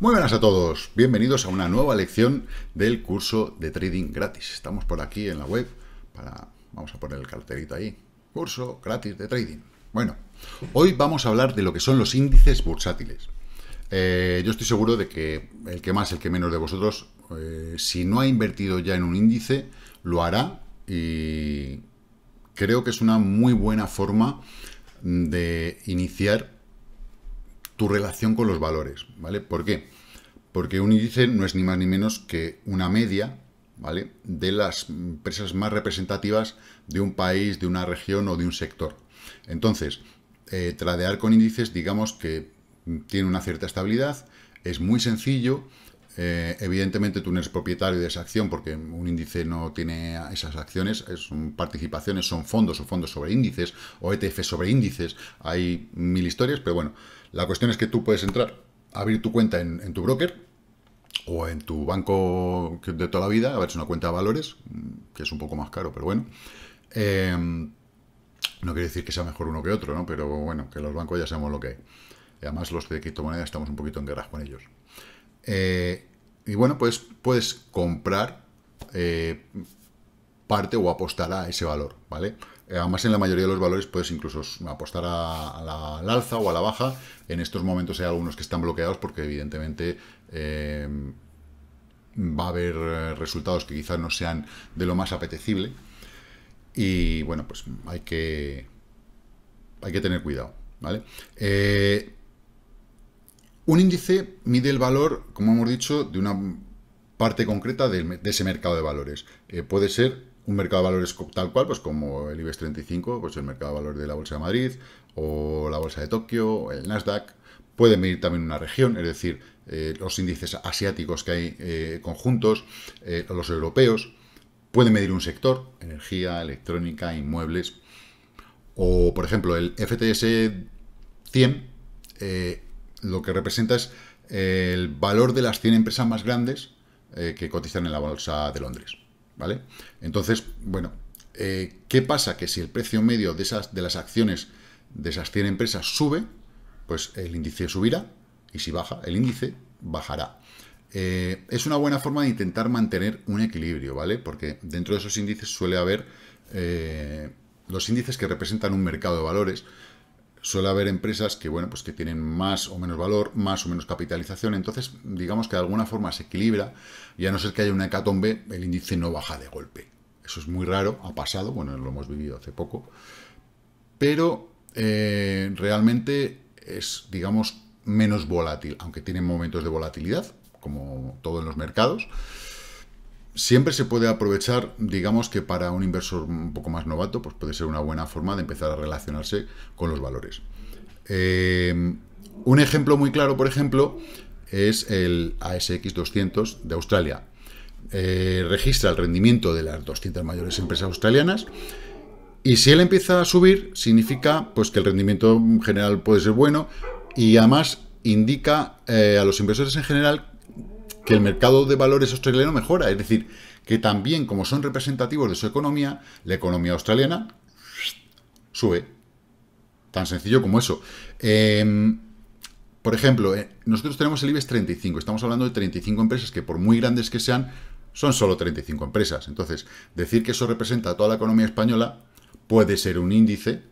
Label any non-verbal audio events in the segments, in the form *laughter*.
Muy buenas a todos, bienvenidos a una nueva lección del curso de trading gratis. Estamos por aquí en la web para, vamos a poner el cartelito ahí, curso gratis de trading. Bueno, hoy vamos a hablar de lo que son los índices bursátiles. Eh, yo estoy seguro de que el que más, el que menos de vosotros, eh, si no ha invertido ya en un índice, lo hará y creo que es una muy buena forma de iniciar tu relación con los valores, ¿vale? ¿Por qué? Porque un índice no es ni más ni menos que una media, ¿vale? De las empresas más representativas de un país, de una región o de un sector. Entonces, eh, tradear con índices, digamos que tiene una cierta estabilidad, es muy sencillo, eh, evidentemente tú no eres propietario de esa acción porque un índice no tiene esas acciones, son participaciones, son fondos o fondos sobre índices o ETF sobre índices, hay mil historias, pero bueno, la cuestión es que tú puedes entrar, abrir tu cuenta en, tu broker o en tu banco de toda la vida, a ver si una cuenta de valores, mm, que es un poco más caro, pero bueno. Em, no quiere decir que sea mejor uno que otro, ¿no? Pero bueno, que los bancos ya sabemos lo que hay. Y además los de criptomonedas estamos un poquito en guerra con ellos. Eh, y bueno, pues puedes comprar eh, parte o apostar a ese valor, ¿vale? Eh, además, en la mayoría de los valores puedes incluso apostar a, la, al alza o a la baja. En estos momentos hay algunos que están bloqueados porque evidentemente va a haber resultados que quizás no sean de lo más apetecible. Y bueno, pues hay que, hay que tener cuidado, ¿vale? Un índice mide el valor, como hemos dicho, de una parte concreta de, ese mercado de valores. puede ser un mercado de valores tal cual, pues como el IBEX 35, pues el mercado de valores de la Bolsa de Madrid, o la Bolsa de Tokio, el Nasdaq. Puede medir también una región, es decir, eh, los índices asiáticos que hay eh, conjuntos, eh, los europeos. Puede medir un sector, energía, electrónica, inmuebles. O, por ejemplo, el FTS 100, lo que representa es el valor de las 100 empresas más grandes que cotizan en la Bolsa de Londres. ¿vale? Entonces, bueno, eh, ¿qué pasa? Que si el precio medio de, esas, de las acciones de esas 100 empresas sube, pues el índice subirá, y si baja, el índice bajará. Eh, es una buena forma de intentar mantener un equilibrio, ¿vale? Porque dentro de esos índices suele haber eh, los índices que representan un mercado de valores, suele haber empresas que, bueno, pues que tienen más o menos valor, más o menos capitalización, entonces digamos que de alguna forma se equilibra y a no ser que haya una hecatombe, el índice no baja de golpe. Eso es muy raro, ha pasado, bueno, lo hemos vivido hace poco, pero eh, realmente es, digamos, menos volátil, aunque tiene momentos de volatilidad, como todo en los mercados, siempre se puede aprovechar, digamos que para un inversor un poco más novato, pues puede ser una buena forma de empezar a relacionarse con los valores. Eh, un ejemplo muy claro, por ejemplo, es el ASX 200 de Australia. Eh, registra el rendimiento de las 200 mayores empresas australianas y si él empieza a subir, significa pues, que el rendimiento general puede ser bueno y además indica eh, a los inversores en general que el mercado de valores australiano mejora. Es decir, que también, como son representativos de su economía, la economía australiana sube. Tan sencillo como eso. Em, por ejemplo, eh, nosotros tenemos el IBEX 35. Estamos hablando de 35 empresas que, por muy grandes que sean, son solo 35 empresas. Entonces, decir que eso representa a toda la economía española puede ser un índice,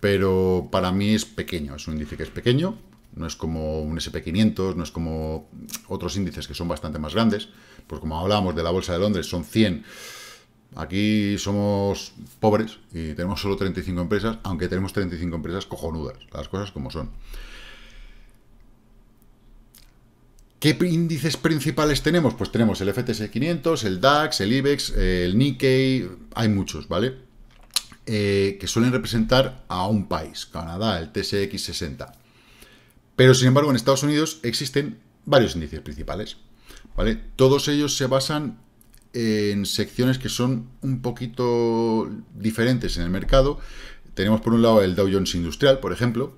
pero para mí es pequeño. Es un índice que es pequeño, no es como un SP500, no es como otros índices que son bastante más grandes, pues como hablábamos de la Bolsa de Londres, son 100. Aquí somos pobres y tenemos solo 35 empresas, aunque tenemos 35 empresas cojonudas, las cosas como son. ¿Qué índices principales tenemos? Pues tenemos el FTSE 500, el DAX, el IBEX, el Nikkei, hay muchos, ¿vale? Eh, que suelen representar a un país, Canadá, el TSX 60. Pero, sin embargo, en Estados Unidos existen varios índices principales. ¿vale? Todos ellos se basan en secciones que son un poquito diferentes en el mercado. Tenemos por un lado el Dow Jones Industrial, por ejemplo.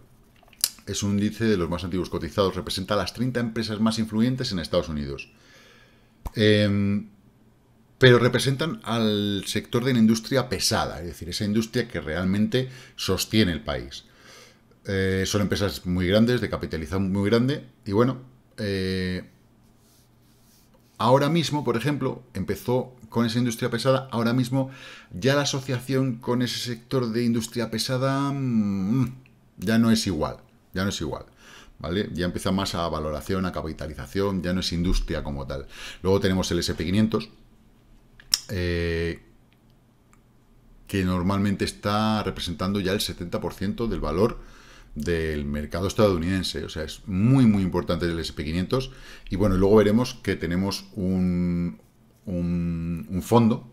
Es un índice de los más antiguos cotizados. Representa las 30 empresas más influyentes en Estados Unidos. Em, pero representan al sector de la industria pesada, es decir, esa industria que realmente sostiene el país. Eh, son empresas muy grandes, de capitalización muy grande, y bueno, eh, ahora mismo, por ejemplo, empezó con esa industria pesada, ahora mismo ya la asociación con ese sector de industria pesada mm, ya no es igual, ya no es igual. ¿Vale? Ya empieza más a valoración, a capitalización, ya no es industria como tal. Luego tenemos el SP500, eh, que normalmente está representando ya el 70% del valor del mercado estadounidense. O sea, es muy, muy importante el SP500. Y bueno, luego veremos que tenemos un, un, fondo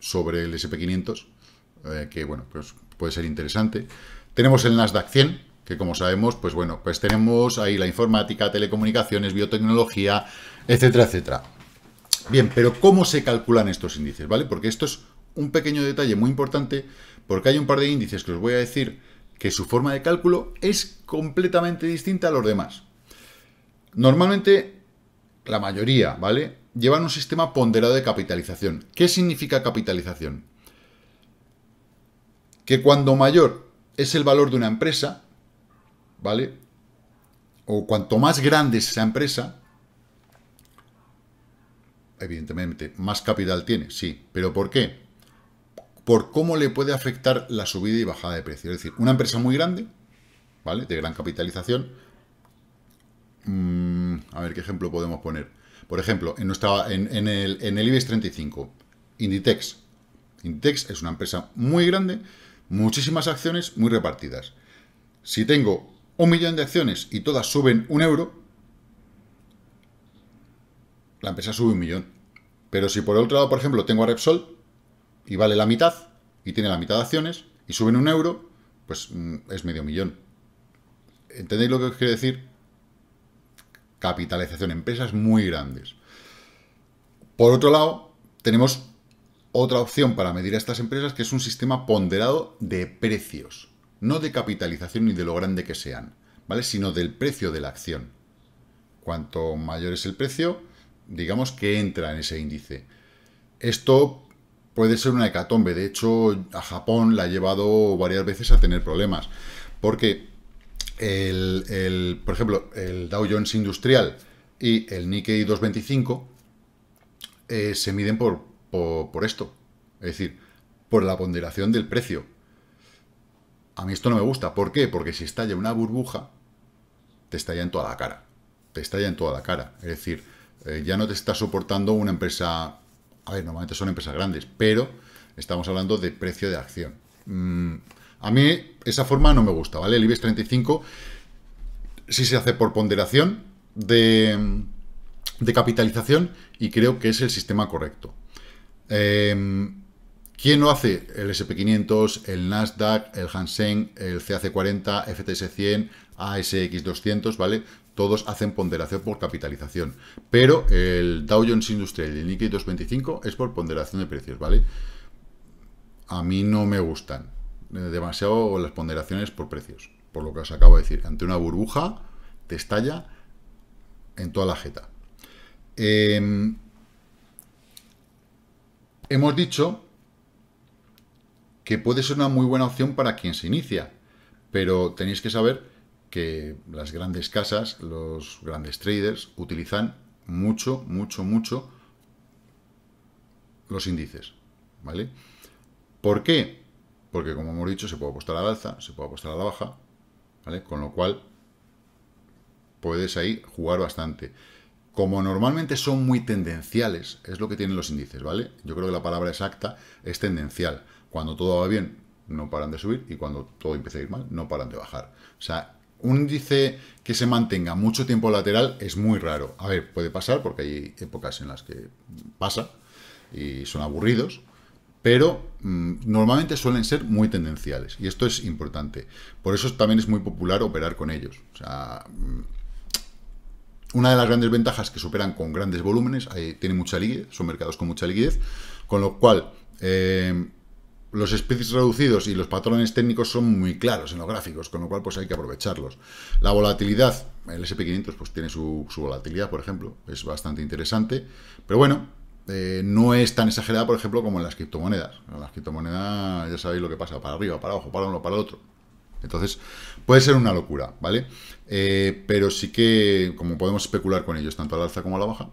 sobre el SP500, eh, que bueno, pues puede ser interesante. Tenemos el Nasdaq 100, que como sabemos, pues bueno, pues tenemos ahí la informática, telecomunicaciones, biotecnología, etcétera, etcétera. Bien, pero ¿cómo se calculan estos índices? ¿Vale? Porque esto es un pequeño detalle muy importante, porque hay un par de índices que os voy a decir que su forma de cálculo es completamente distinta a los demás. Normalmente, la mayoría, ¿vale? Llevan un sistema ponderado de capitalización. ¿Qué significa capitalización? Que cuando mayor es el valor de una empresa, ¿vale? O cuanto más grande es esa empresa, evidentemente, más capital tiene, sí. ¿Pero por qué? Por cómo le puede afectar la subida y bajada de precio. Es decir, una empresa muy grande, ¿vale? De gran capitalización. Mm, a ver qué ejemplo podemos poner. Por ejemplo, en, nuestra, en, el, en el IBEX 35, Inditex. Inditex es una empresa muy grande, muchísimas acciones muy repartidas. Si tengo un millón de acciones y todas suben un euro, la empresa sube un millón. Pero si por otro lado, por ejemplo, tengo a Repsol y vale la mitad y tiene la mitad de acciones y suben un euro, pues mm, es medio millón. ¿Entendéis lo que os quiero decir? Capitalización, empresas muy grandes. Por otro lado, tenemos otra opción para medir a estas empresas que es un sistema ponderado de precios. No de capitalización ni de lo grande que sean, ¿vale? Sino del precio de la acción. Cuanto mayor es el precio, digamos que entra en ese índice. Esto puede ser una hecatombe. De hecho, a Japón la ha llevado varias veces a tener problemas. Porque, el, por ejemplo, el Dow Jones Industrial y el Nikkei 225 eh, se miden por, por, esto. Es decir, por la ponderación del precio. A mí esto no me gusta. ¿Por qué? Porque si estalla una burbuja, te estalla en toda la cara. Te estalla en toda la cara. Es decir, eh, ya no te está soportando una empresa, a ver, normalmente son empresas grandes, pero estamos hablando de precio de acción. Mm, a mí esa forma no me gusta, ¿vale? El IBEX 35 sí se hace por ponderación de, de capitalización y creo que es el sistema correcto. Em, ¿Quién lo hace? El SP500, el Nasdaq, el Hansen, el CAC40, FTS 100, ASX 200, ¿vale? Todos hacen ponderación por capitalización. Pero el Dow Jones Industrial y el Nikkei 225 es por ponderación de precios, ¿vale? A mí no me gustan eh, demasiado las ponderaciones por precios, por lo que os acabo de decir. Ante una burbuja te estalla en toda la jeta. Em, hemos dicho que puede ser una muy buena opción para quien se inicia, pero tenéis que saber que las grandes casas, los grandes traders, utilizan mucho, mucho, mucho los índices, ¿vale? ¿Por qué? Porque, como hemos dicho, se puede apostar al alza, se puede apostar a la baja, ¿vale? Con lo cual, puedes ahí jugar bastante. Como normalmente son muy tendenciales, es lo que tienen los índices, ¿vale? Yo creo que la palabra exacta es tendencial. Cuando todo va bien, no paran de subir, y cuando todo empieza a ir mal, no paran de bajar. O sea, un índice que se mantenga mucho tiempo lateral es muy raro. A ver, puede pasar porque hay épocas en las que pasa y son aburridos, pero mm, normalmente suelen ser muy tendenciales y esto es importante. Por eso también es muy popular operar con ellos. O sea, mm, una de las grandes ventajas que superan con grandes volúmenes, tiene mucha liquidez, son mercados con mucha liquidez, con lo cual... Eh, los speeds reducidos y los patrones técnicos son muy claros en los gráficos, con lo cual pues hay que aprovecharlos. La volatilidad, el SP500 pues tiene su, volatilidad, por ejemplo, es bastante interesante, pero bueno, eh, no es tan exagerada, por ejemplo, como en las criptomonedas. En las criptomonedas ya sabéis lo que pasa, para arriba, para abajo, para uno, para el otro. Entonces, puede ser una locura, ¿vale? Eh, pero sí que, como podemos especular con ellos, tanto a la alza como a la baja,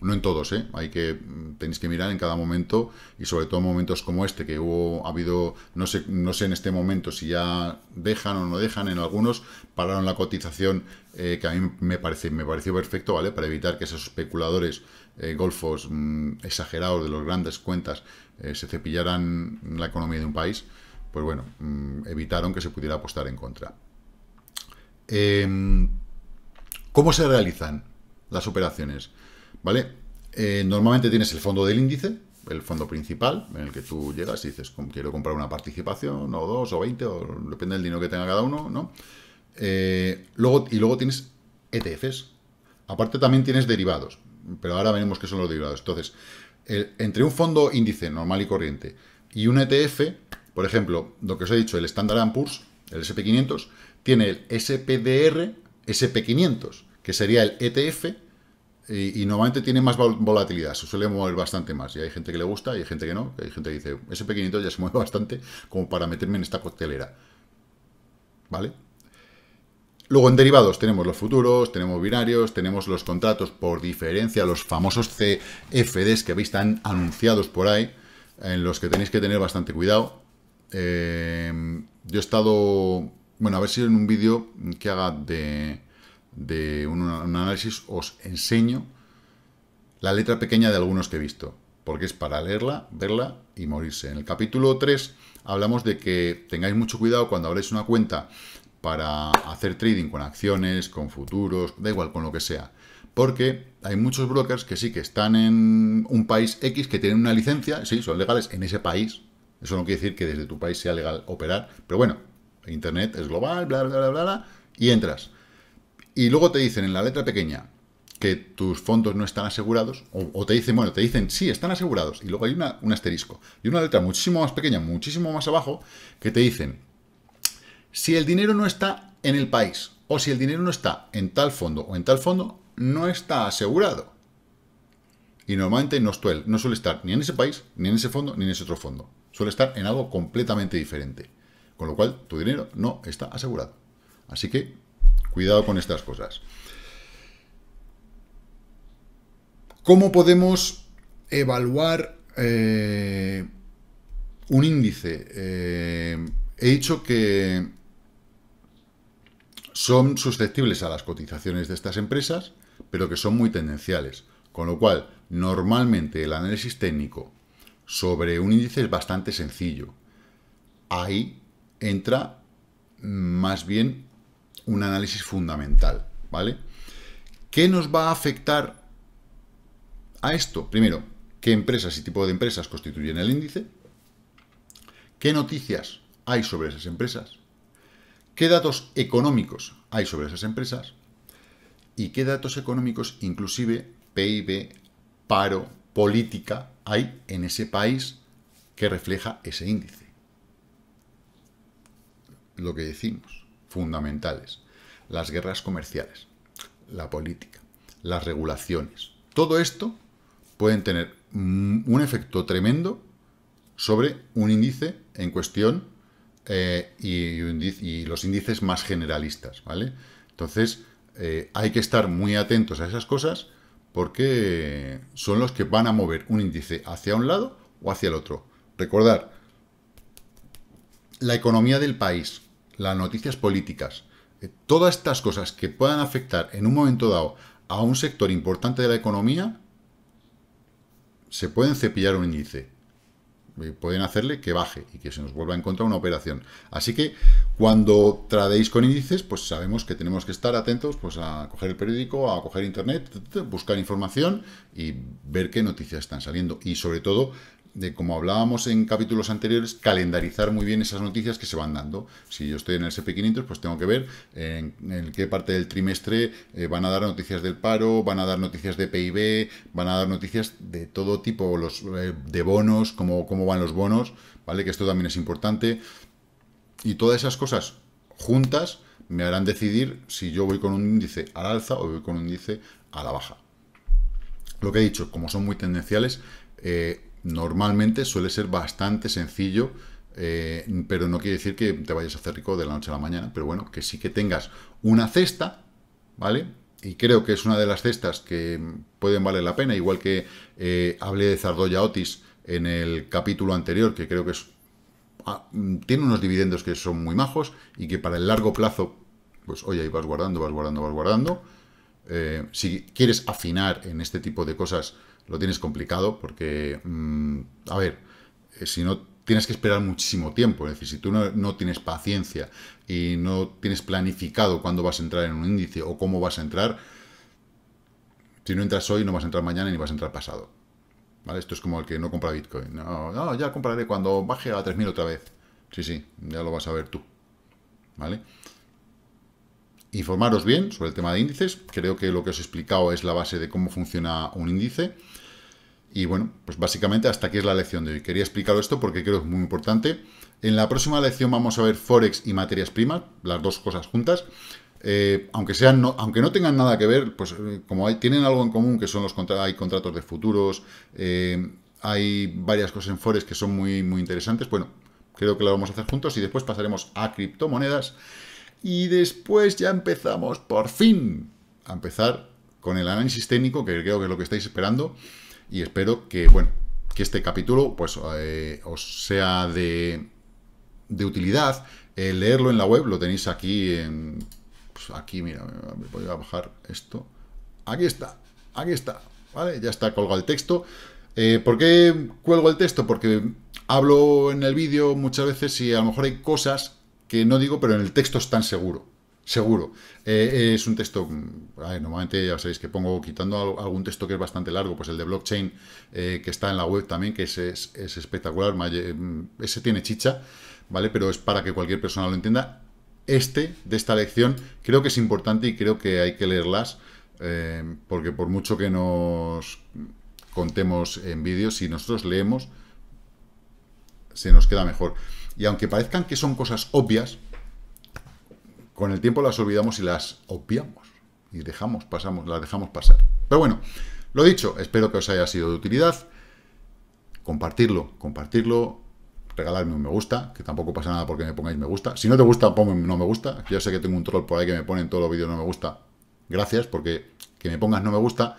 no en todos, ¿eh? Hay que, mm, tenéis que mirar en cada momento y sobre todo en momentos como este, que hubo, ha habido, no sé, no sé en este momento si ya dejan o no dejan, en algunos pararon la cotización, eh, que a mí me, parece, me pareció perfecto, ¿vale? Para evitar que esos especuladores eh, golfos mm, exagerados de los grandes cuentas se cepillaran la economía de un país, pues bueno, mm, evitaron que se pudiera apostar en contra. Em, ¿Cómo se realizan las operaciones? ¿Vale? Eh, normalmente tienes el fondo del índice, el fondo principal, en el que tú llegas y dices, quiero comprar una participación, o dos, o veinte, o depende del dinero que tenga cada uno, ¿no? Eh, luego, y luego tienes ETFs. Aparte también tienes derivados, pero ahora veremos qué son los derivados. Entonces, entre un fondo índice normal y corriente y un ETF, por ejemplo, lo que os he dicho, el Standard Poor's, el SP500, tiene el SPDR SP500, que sería el ETF, y, normalmente tiene más volatilidad, se suele mover bastante más. Y hay gente que le gusta y hay gente que no. Hay gente que dice, ese pequeñito ya se mueve *laughs* bastante como para meterme en esta coctelera. ¿Vale? Luego en derivados tenemos los futuros, tenemos binarios, tenemos los contratos por diferencia, los famosos CFDs que veis tan anunciados por ahí, en los que tenéis que tener bastante cuidado. Eh, yo he estado, bueno, a ver si en un vídeo que haga de de un, análisis os enseño la letra pequeña de algunos que he visto, porque es para leerla, verla y morirse. En el capítulo 3 hablamos de que tengáis mucho cuidado cuando abréis una cuenta para hacer trading con acciones, con futuros, da igual, con lo que sea. Porque hay muchos brokers que sí que están en un país X que tienen una licencia, sí, son legales en ese país. Eso no quiere decir que desde tu país sea legal operar, pero bueno, Internet es global, bla, bla, bla, bla, bla y entras. Y luego te dicen en la letra pequeña que tus fondos no están asegurados, o, te dicen, bueno, te dicen, sí, están asegurados, y luego hay una, un asterisco, y una letra muchísimo más pequeña, muchísimo más abajo, que te dicen, si el dinero no está en el país, o si el dinero no está en tal fondo o en tal fondo, no está asegurado. Y normalmente no suele, no suele estar ni en ese país, ni en ese fondo, ni en ese otro fondo. Suele estar en algo completamente diferente. Con lo cual, tu dinero no está asegurado. Así que Cuidado con estas cosas. ¿Cómo podemos evaluar eh, un índice? Eh, he dicho que son susceptibles a las cotizaciones de estas empresas, pero que son muy tendenciales. Con lo cual, normalmente el análisis técnico sobre un índice es bastante sencillo. Ahí entra más bien un análisis fundamental, ¿vale? ¿Qué nos va a afectar a esto? Primero, ¿qué empresas y tipo de empresas constituyen el índice? ¿Qué noticias hay sobre esas empresas? ¿Qué datos económicos hay sobre esas empresas? ¿Y qué datos económicos, inclusive PIB, paro, política, hay en ese país que refleja ese índice? Lo que decimos fundamentales. Las guerras comerciales, la política, las regulaciones. Todo esto pueden tener un efecto tremendo sobre un índice en cuestión eh, y, los índices más generalistas, ¿vale? Entonces, eh, hay que estar muy atentos a esas cosas porque son los que van a mover un índice hacia un lado o hacia el otro. Recordar, la economía del país, las noticias políticas, eh, todas estas cosas que puedan afectar en un momento dado a un sector importante de la economía, se pueden cepillar un índice. Eh, pueden hacerle que baje y que se nos vuelva a encontrar una operación. Así que cuando tradéis con índices, pues sabemos que tenemos que estar atentos pues, a coger el periódico, a coger internet, buscar información y ver qué noticias están saliendo. Y sobre todo, de como hablábamos en capítulos anteriores, calendarizar muy bien esas noticias que se van dando. Si yo estoy en el SP500, pues tengo que ver en, qué parte del trimestre eh, van a dar noticias del paro, van a dar noticias de PIB, van a dar noticias de todo tipo, los eh, de bonos, cómo, cómo van los bonos, ¿vale? Que esto también es importante. Y todas esas cosas juntas me harán decidir si yo voy con un índice al alza o voy con un índice a la baja. lo que he dicho, como son muy tendenciales, eh, normalmente suele ser bastante sencillo, eh, pero no quiere decir que te vayas a hacer rico de la noche a la mañana, pero bueno, que sí que tengas una cesta, ¿vale? Y creo que es una de las cestas que pueden valer la pena, igual que eh, hablé de Zardoya Otis en el capítulo anterior, que creo que es, ah, tiene unos dividendos que son muy majos y que para el largo plazo, pues oye, ahí vas guardando, vas guardando, vas guardando. Eh, si quieres afinar en este tipo de cosas, lo tienes complicado porque, mm, a ver, eh, si no tienes que esperar muchísimo tiempo. Es decir, si tú no, tienes paciencia y no tienes planificado cuándo vas a entrar en un índice o cómo vas a entrar, si no entras hoy, no vas a entrar mañana ni vas a entrar pasado. ¿Vale? Esto es como el que no compra Bitcoin. No, no ya compraré cuando baje a 3.000 otra vez. Sí, sí, ya lo vas a ver tú. ¿Vale? Informaros bien sobre el tema de índices. Creo que lo que os he explicado es la base de cómo funciona un índice. Y bueno, pues básicamente hasta aquí es la lección de hoy. Quería explicar esto porque creo que es muy importante. En la próxima lección vamos a ver Forex y materias primas, las dos cosas juntas. Eh, aunque, sean no, aunque no tengan nada que ver, pues eh, como hay, tienen algo en común, que son los hay contratos de futuros, eh, hay varias cosas en Forex que son muy, muy interesantes. Bueno, creo que lo vamos a hacer juntos y después pasaremos a criptomonedas. Y después ya empezamos, por fin, a empezar con el análisis técnico, que creo que es lo que estáis esperando y espero que, bueno, que este capítulo pues eh, os sea de, de utilidad. Eh, leerlo en la web lo tenéis aquí en... Pues aquí, mira, voy a bajar esto. Aquí está, aquí está, ¿vale? Ya está colgado el texto. Eh, ¿Por qué cuelgo el texto? Porque hablo en el vídeo muchas veces y a lo mejor hay cosas que no digo, pero en el texto están seguro seguro. Eh, es un texto, mm, normalmente ya sabéis que pongo quitando algún texto que es bastante largo, pues el de blockchain eh, que está en la web también, que es, es, espectacular, mm, ese tiene chicha, ¿vale? Pero es para que cualquier persona lo entienda. Este, de esta lección, creo que es importante y creo que hay que leerlas, eh, porque por mucho que nos contemos en vídeos, si nosotros leemos, se nos queda mejor. Y aunque parezcan que son cosas obvias, con el tiempo las olvidamos y las obviamos. Y dejamos, pasamos, las dejamos pasar. Pero bueno, lo dicho, espero que os haya sido de utilidad. Compartirlo, compartirlo, regalarme un me gusta, que tampoco pasa nada porque me pongáis me gusta. Si no te gusta, ponme no me gusta. Yo sé que tengo un troll por ahí que me pone en todos los vídeos no me gusta. Gracias, porque que me pongas no me gusta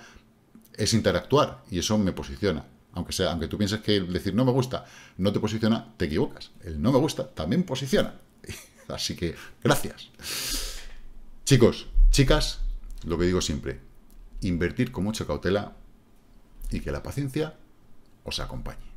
es interactuar y eso me posiciona. Aunque sea, aunque tú pienses que decir no me gusta no te posiciona, te equivocas. El no me gusta también posiciona. *laughs* Así que, gracias. Chicos, chicas, lo que digo siempre, invertir con mucha cautela y que la paciencia os acompañe.